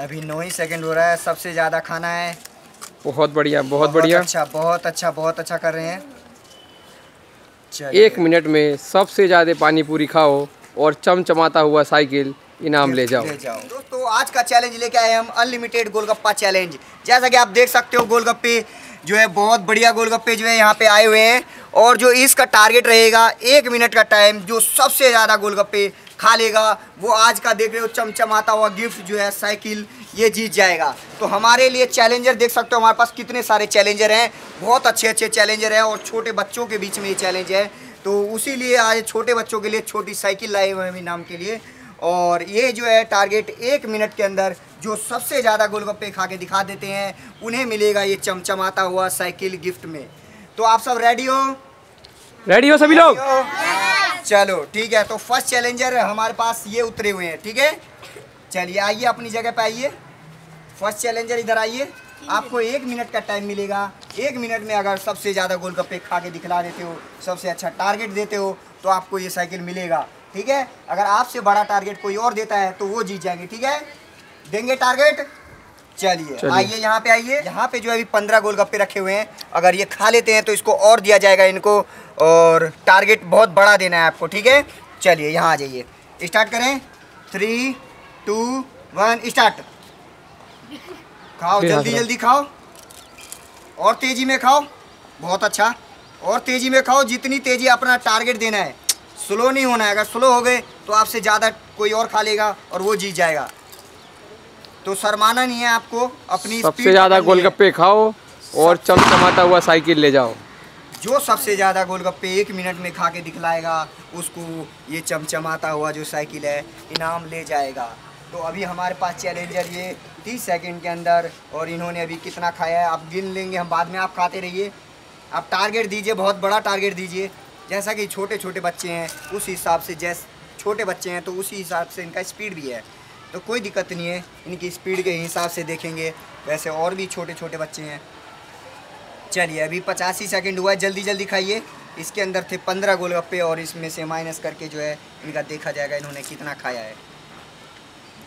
अभी नौ ही सेकंड हो रहा है सबसे ज़्यादा खाना है। बहुत बढ़िया बहुत बहुत बढ़िया अच्छा बहुत अच्छा बहुत अच्छा कर रहे हैं। एक मिनट में सबसे ज़्यादा पानी पूरी खाओ और चमचमाता हुआ साइकिल इनाम ले जाओ। ले जाओ। दोस्तों आज का चैलेंज लेके आए हम अनलिमिटेड गोलगप्पा चैलेंज जैसा कि आप देख सकते हो गोलगप्पे जो है बहुत बढ़िया गोलगप्पे जो है यहाँ पे आए हुए हैं। और जो इसका टारगेट रहेगा एक मिनट का टाइम जो सबसे ज़्यादा गोलगप्पे खा लेगा। वो आज का देख रहे हो चमचमाता हुआ गिफ्ट जो है साइकिल ये जीत जाएगा। तो हमारे लिए चैलेंजर देख सकते हो हमारे पास कितने सारे चैलेंजर हैं। बहुत अच्छे अच्छे चैलेंजर हैं और छोटे बच्चों के बीच में ये चैलेंज है। तो उसी लिए आज छोटे बच्चों के लिए छोटी साइकिल लाए हुए हैं नाम के लिए। और ये जो है टारगेट एक मिनट के अंदर जो सबसे ज़्यादा गोलगप्पे खा के दिखा देते हैं उन्हें मिलेगा ये चमचमाता हुआ साइकिल गिफ्ट में। तो आप सब रेडी हो? रेडी हो सभी लोग? चलो, ठीक है तो फ़र्स्ट चैलेंजर हमारे पास ये उतरे हुए हैं, ठीक है? चलिए, आइए अपनी जगह पे आइए। फ़र्स्ट चैलेंजर इधर आइए। आपको एक मिनट का टाइम मिलेगा। एक मिनट में अगर सबसे ज़्यादा गोलगप्पे खा के दिखला देते हो, सबसे अच्छा टारगेट देते हो तो आपको ये साइकिल मिलेगा, ठीक है? अगर आपसे बड़ा टारगेट कोई और देता है तो वो जीत जाएँगे, ठीक है? देंगे टारगेट चलिए। आइए यहाँ पे आइए। यहाँ पे जो है अभी पंद्रह गोलगप्पे रखे हुए हैं। अगर ये खा लेते हैं तो इसको और दिया जाएगा इनको और टारगेट बहुत बड़ा देना है आपको ठीक है? चलिए यहाँ आ जाइए। स्टार्ट करें। Three two one start. खाओ जल्दी जल्दी खाओ। और तेज़ी में खाओ। बहुत अच्छा। और तेज़ी में खाओ जितनी तेज़ी अपना टारगेट देना है। स्लो नहीं होना है। अगर स्लो हो गए तो आपसे ज़्यादा कोई और खा लेगा और वो जीत जाएगा। तो शर्माना नहीं है आपको अपनी सबसे ज़्यादा। गोलगप्पे खाओ और चमचमाता हुआ साइकिल ले जाओ। जो सबसे ज़्यादा गोलगप्पे एक मिनट में खा के दिखलाएगा उसको ये चमचमाता हुआ जो साइकिल है इनाम ले जाएगा। तो अभी हमारे पास चैलेंजर ये तीस सेकंड के अंदर और इन्होंने अभी कितना खाया है आप गिन लेंगे हम बाद में आप खाते रहिए। आप टारगेट दीजिए बहुत बड़ा टारगेट दीजिए। जैसा कि छोटे छोटे बच्चे हैं उस हिसाब से जैस छोटे बच्चे हैं तो उसी हिसाब से इनका स्पीड भी है। तो कोई दिक्कत नहीं है। इनकी स्पीड के हिसाब से देखेंगे। वैसे और भी छोटे छोटे बच्चे हैं। चलिए, अभी पचासी सेकंड हुआ है। जल्दी जल्दी खाइए। इसके अंदर थे पंद्रह गोलगप्पे और इसमें से माइनस करके जो है, इनका देखा जाएगा इन्होंने कितना खाया है।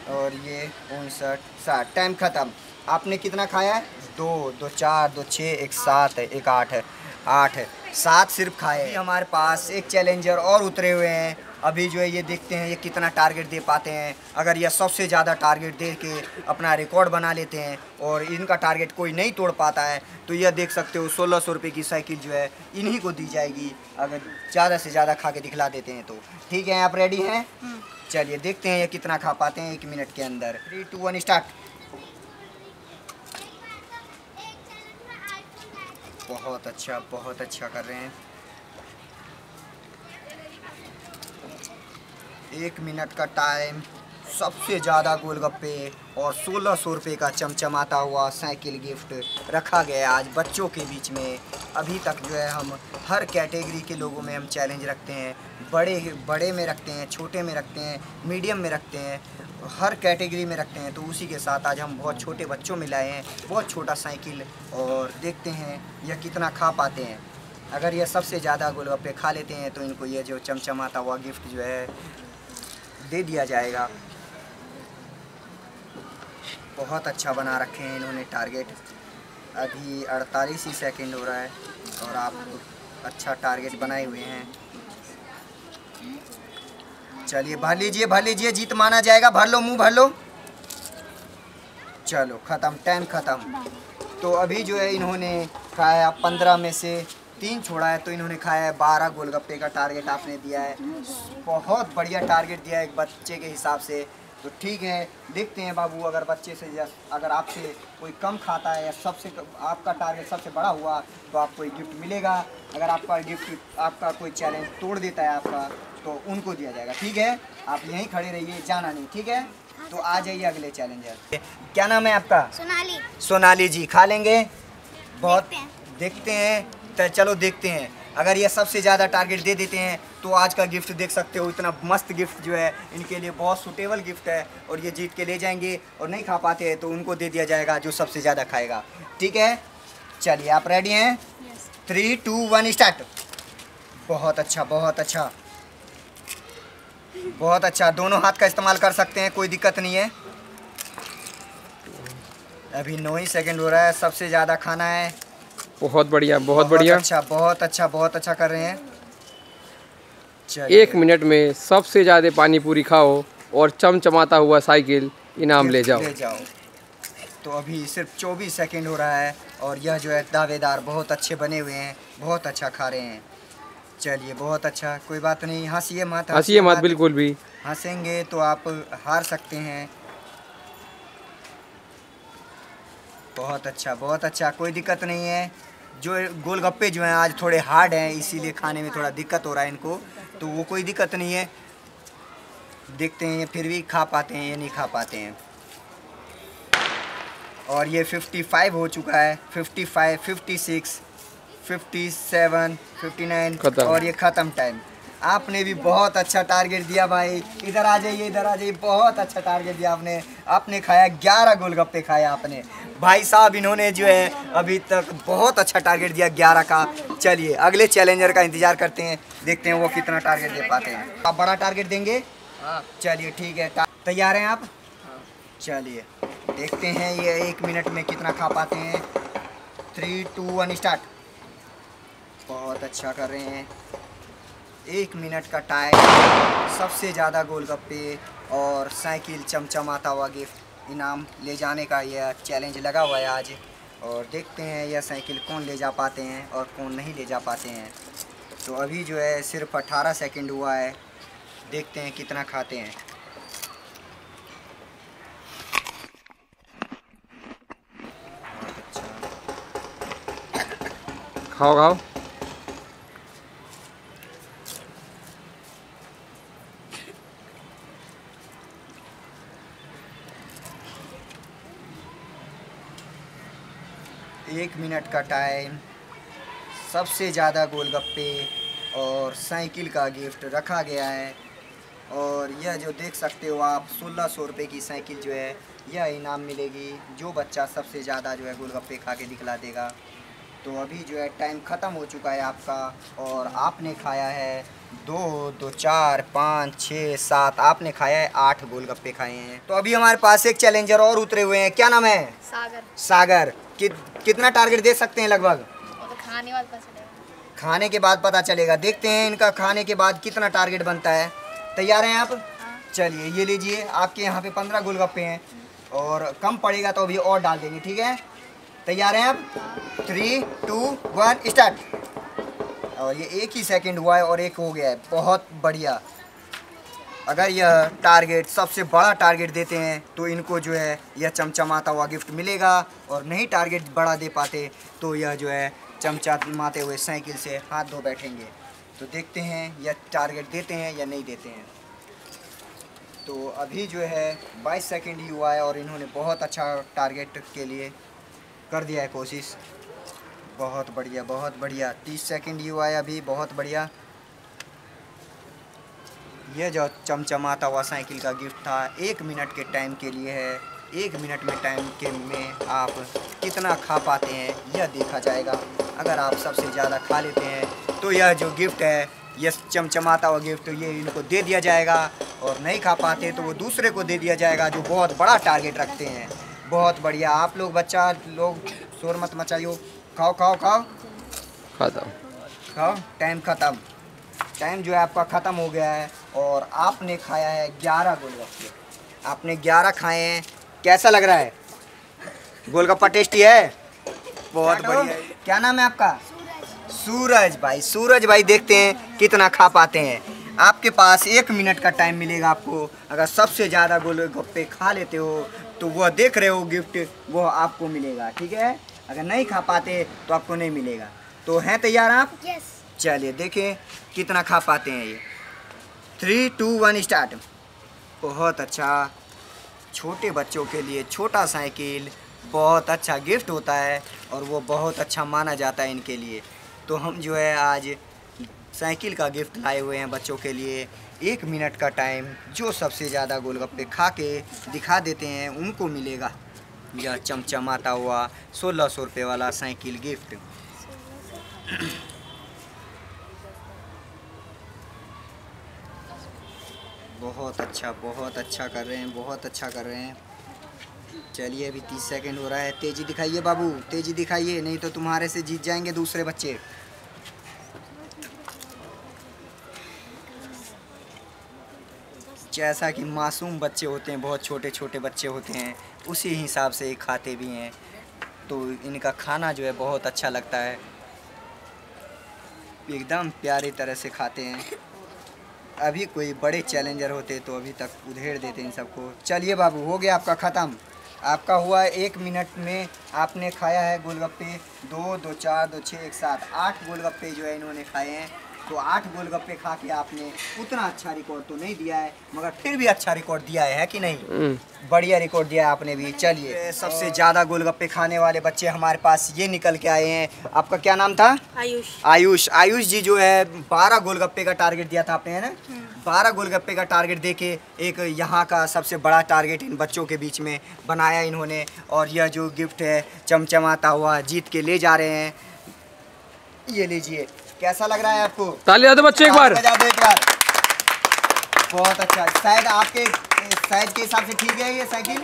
और ये उनसठ, साठ। टाइम ख़त्म। आपने कितना खाया है? दो दो चार, दो छः एक सात एक आठ आठ सात सिर्फ़ खाए हमारे पास एक चैलेंजर और उतरे हुए हैं। अभी जो है ये देखते हैं ये कितना टारगेट दे पाते हैं। अगर ये सबसे ज़्यादा टारगेट दे के अपना रिकॉर्ड बना लेते हैं और इनका टारगेट कोई नहीं तोड़ पाता है तो यह देख सकते हो सोलह सौ रुपये की साइकिल जो है इन्हीं को दी जाएगी। अगर ज़्यादा से ज़्यादा खा के दिखला देते हैं तो। ठीक है आप रेडी हैं? चलिए देखते हैं ये कितना खा पाते हैं एक मिनट के अंदर। थ्री टू वन स्टार्ट बहुत अच्छा बहुत अच्छा कर रहे हैं। एक मिनट का टाइम सबसे ज़्यादा गोलगप्पे और सोलह सौ रुपये का चमचमाता हुआ साइकिल गिफ्ट रखा गया आज बच्चों के बीच में। अभी तक जो है हम हर कैटेगरी के लोगों में हम चैलेंज रखते हैं। बड़े बड़े में रखते हैं, छोटे में रखते हैं, मीडियम में रखते हैं, हर कैटेगरी में रखते हैं। तो उसी के साथ आज हम बहुत छोटे बच्चों में लाए हैं, बहुत छोटा साइकिल और देखते हैं यह कितना खा पाते हैं। अगर यह सबसे ज़्यादा गोलगप्पे खा लेते हैं तो इनको ये जो चमचमाता हुआ गिफ्ट जो है दे दिया जाएगा। बहुत अच्छा बना रखे हैं इन्होंने टारगेट अभी अड़तालीस ही सेकंड हो रहा है और आप अच्छा टारगेट बनाए हुए हैं। चलिए, भर लीजिए भर लीजिए, जीत माना जाएगा। भर लो, मुँह भर लो। चलो, ख़त्म टाइम ख़त्म। तो अभी जो है इन्होंने खाया पंद्रह में से तीन छोड़ा है तो इन्होंने खाया है। बारह गोलगप्पे का टारगेट आपने दिया है। बहुत बढ़िया टारगेट दिया है एक बच्चे के हिसाब से। तो ठीक है देखते हैं बाबू अगर बच्चे से या अगर आपसे कोई कम खाता है या सबसे आपका टारगेट सबसे बड़ा हुआ तो आपको एक गिफ्ट मिलेगा। अगर आपका गिफ्ट आपका कोई चैलेंज तोड़ देता है आपका तो उनको दिया जाएगा। ठीक है? आप यहीं खड़े रहिए जाना नहीं ठीक है? तो आ जाइए अगले चैलेंजर क्या नाम है आपका? सोनाली। सोनाली जी खा लेंगे। बहुत देखते हैं। देखते हैं। तो चलो देखते हैं। अगर ये सबसे ज़्यादा टारगेट दे देते हैं तो आज का गिफ्ट देख सकते हो इतना मस्त गिफ्ट जो है इनके लिए बहुत सुटेबल गिफ्ट है और ये जीत के ले जाएँगे और नहीं खा पाते हैं तो उनको दे दिया जाएगा जो सबसे ज़्यादा खाएगा। ठीक है? चलिए आप रेडी हैं? थ्री टू वन स्टार्ट बहुत अच्छा बहुत अच्छा। बहुत अच्छा दोनों हाथ का इस्तेमाल कर सकते हैं कोई दिक्कत नहीं है। अभी नौ ही सेकंड हो रहा है सबसे ज़्यादा खाना है। बहुत बढ़िया बहुत बढ़िया। अच्छा बहुत अच्छा बहुत अच्छा कर रहे हैं। एक मिनट में सबसे ज़्यादा पानी पूरी खाओ और चमचमाता हुआ साइकिल इनाम ले जाओ। ले जाओ। तो अभी सिर्फ़ 24 सेकंड हो रहा है और यह जो है दावेदार बहुत अच्छे बने हुए हैं बहुत अच्छा खा रहे हैं। चलिए बहुत अच्छा कोई बात नहीं हंसिए मत हंसिए मत। बिल्कुल भी। हंसेंगे तो आप हार सकते हैं। बहुत अच्छा बहुत अच्छा कोई दिक्कत नहीं है। जो गोलगप्पे जो हैं आज थोड़े हार्ड हैं इसीलिए खाने में थोड़ा दिक्कत हो रहा है इनको। तो वो कोई दिक्कत नहीं है। देखते हैं ये फिर भी खा पाते हैं या नहीं खा पाते हैं। और ये 55 हो चुका है। 55, 56, 57, 59 खत्म। और ये ख़त्म टाइम आपने भी बहुत अच्छा टारगेट दिया भाई। इधर आ जाइए इधर आ जाइए। बहुत अच्छा टारगेट दिया आपने। आपने खाया 11 गोलगप्पे खाए आपने। भाई साहब इन्होंने जो है अभी तक बहुत अच्छा टारगेट दिया 11 का। चलिए अगले चैलेंजर का इंतज़ार करते हैं देखते हैं वो कितना टारगेट दे पाते हैं। आप बड़ा टारगेट देंगे? चलिए ठीक है तैयार हैं आप? चलिए देखते हैं ये एक मिनट में कितना खा पाते हैं। थ्री टू वन स्टार्ट बहुत अच्छा कर रहे हैं। एक मिनट का टाइम सबसे ज़्यादा गोलगप्पे और साइकिल चमचमाता हुआ गिफ्ट इनाम ले जाने का यह चैलेंज लगा हुआ है आज। और देखते हैं यह साइकिल कौन ले जा पाते हैं और कौन नहीं ले जा पाते हैं। तो अभी जो है सिर्फ़ 18 सेकंड हुआ है। देखते हैं कितना खाते हैं। खाओ खाओ। एक मिनट का टाइम सबसे ज़्यादा गोलगप्पे और साइकिल का गिफ्ट रखा गया है। और यह जो देख सकते हो आप, सोलह सौ रुपये की साइकिल जो है, यह इनाम मिलेगी, जो बच्चा सबसे ज़्यादा जो है गोलगप्पे खा के दिखला देगा। तो अभी जो है टाइम ख़त्म हो चुका है आपका और आपने खाया है दो दो चार पाँच छः सात आपने खाया है आठ गोलगप्पे खाए हैं। तो अभी हमारे पास एक चैलेंजर और उतरे हुए हैं। क्या नाम है? सागर। सागर। कि, कितना टारगेट दे सकते हैं लगभग? तो खाने वाला खाने के बाद पता चलेगा। देखते हैं इनका खाने के बाद कितना टारगेट बनता है। तैयार हैं आप? हाँ। चलिए ये लीजिए। आपके यहाँ पे पंद्रह गोलगप्पे हैं। और कम पड़ेगा तो अभी और डाल देंगे ठीक है? तैयार हैं आप थ्री टू वन स्टार्ट और ये एक ही सेकंड हुआ है और एक हो गया है। बहुत बढ़िया। अगर यह टारगेट सबसे बड़ा टारगेट देते हैं तो इनको जो है यह चमचमाता हुआ गिफ्ट मिलेगा। और नहीं टारगेट बड़ा दे पाते तो यह जो है चमचमाते हुए साइकिल से हाथ धो बैठेंगे। तो देखते हैं, यह टारगेट देते हैं या नहीं देते हैं। तो अभी जो है 22 सेकंड ही हुआ है और इन्होंने बहुत अच्छा टारगेट के लिए कर दिया है कोशिश। बहुत बढ़िया बहुत बढ़िया। 30 सेकंड हुआ है अभी, बहुत बढ़िया। यह जो चमचमाता हुआ साइकिल का गिफ्ट था, एक मिनट के टाइम के लिए है। एक मिनट में टाइम के में आप कितना खा पाते हैं, यह देखा जाएगा। अगर आप सबसे ज़्यादा खा लेते हैं तो यह जो गिफ्ट है, यह चमचमाता हुआ गिफ्ट, ये इनको दे दिया जाएगा। और नहीं खा पाते तो वो दूसरे को दे दिया जाएगा, जो बहुत बड़ा टारगेट रखते हैं। बहुत बढ़िया। आप लोग बच्चा लोग शोर मत मचाइयो। खाओ खाओ खाओ। खत्म। खाओ टाइम ख़त्म। टाइम जो है आपका ख़त्म हो गया है और आपने खाया है ग्यारह गोलगप्पे। आपने ग्यारह खाए हैं। कैसा लग रहा है? गोलगप्पा टेस्टी है? बहुत बढ़िया। क्या नाम है आपका? सूरज भाई। सूरज भाई देखते हैं कितना खा पाते हैं। आपके पास एक मिनट का टाइम मिलेगा आपको। अगर सबसे ज़्यादा गोलगप्पे खा लेते हो तो वह देख रहे हो गिफ्ट वो आपको मिलेगा ठीक है? अगर नहीं खा पाते तो आपको नहीं मिलेगा। तो हैं तैयार आप? यस चलिए देखें कितना खा पाते हैं ये। थ्री टू वन स्टार्ट बहुत अच्छा। छोटे बच्चों के लिए छोटा साइकिल बहुत अच्छा गिफ्ट होता है और वो बहुत अच्छा माना जाता है इनके लिए। तो हम जो है आज साइकिल का गिफ्ट लाए हुए हैं बच्चों के लिए। एक मिनट का टाइम जो सबसे ज़्यादा गोलगप्पे खा के दिखा देते हैं, उनको मिलेगा। यह चमचमाता हुआ सोलह सौ रुपये वाला साइकिल गिफ्ट। बहुत अच्छा बहुत अच्छा कर रहे हैं, बहुत अच्छा कर रहे हैं। चलिए, अभी तीस सेकंड हो रहा है। तेज़ी दिखाइए बाबू, तेज़ी दिखाइए, नहीं तो तुम्हारे से जीत जाएँगे दूसरे बच्चे। जैसा कि मासूम बच्चे होते हैं, बहुत छोटे छोटे बच्चे होते हैं, उसी हिसाब से ये खाते भी हैं। तो इनका खाना जो है बहुत अच्छा लगता है। एकदम प्यारी तरह से खाते हैं। अभी कोई बड़े चैलेंजर होते तो अभी तक उधेड़ देते इन सबको। चलिए बाबू, हो गया आपका ख़त्म। आपका हुआ एक मिनट में आपने खाया है गोलगप्पे। दो दो, चार, दो छः एक, सात, आठ गोलगप्पे जो है इन्होंने खाए हैं। तो आठ गोलगप्पे खा के आपने उतना अच्छा रिकॉर्ड तो नहीं दिया है मगर फिर भी अच्छा रिकॉर्ड दिया है, कि नहीं? हम्म, बढ़िया रिकॉर्ड दिया है आपने भी चलिए। सबसे ज़्यादा गोलगप्पे खाने वाले बच्चे हमारे पास ये निकल के आए हैं। आपका क्या नाम था? आयुष। आयुष। आयुष जी जो है बारह गोलगप्पे का टारगेट दिया था आपने है ना? बारह गोलगप्पे का टारगेट दे के एक यहाँ का सबसे बड़ा टारगेट इन बच्चों के बीच में बनाया इन्होंने। और यह जो गिफ्ट है चमचमाता हुआ जीत के ले जा रहे हैं। ये लीजिए। कैसा लग रहा है आपको? ताली दो बच्चे एक बार। एक बार। बहुत अच्छा। शायद आपके साइज़ के हिसाब से ठीक है ये साइकिल?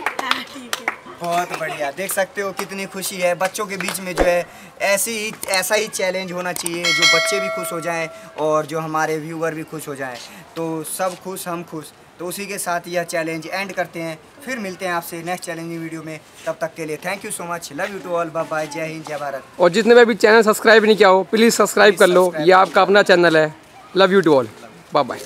बहुत बढ़िया। देख सकते हो कितनी खुशी है। बच्चों के बीच में जो है ऐसी ही ऐसा ही चैलेंज होना चाहिए जो बच्चे भी खुश हो जाएँ और जो हमारे व्यूवर भी खुश हो जाएँ। तो सब खुश हम खुश। तो उसी के साथ यह चैलेंज एंड करते हैं। फिर मिलते हैं आपसे नेक्स्ट चैलेंजिंग वीडियो में। तब तक के लिए thank you so much love you to all bye जय हिंद जय भारत और जितने भी अभी चैनल सब्सक्राइब नहीं किया हो प्लीज़ सब्सक्राइब कर लो। ये आपका अपना चैनल है। Love you to all bye bye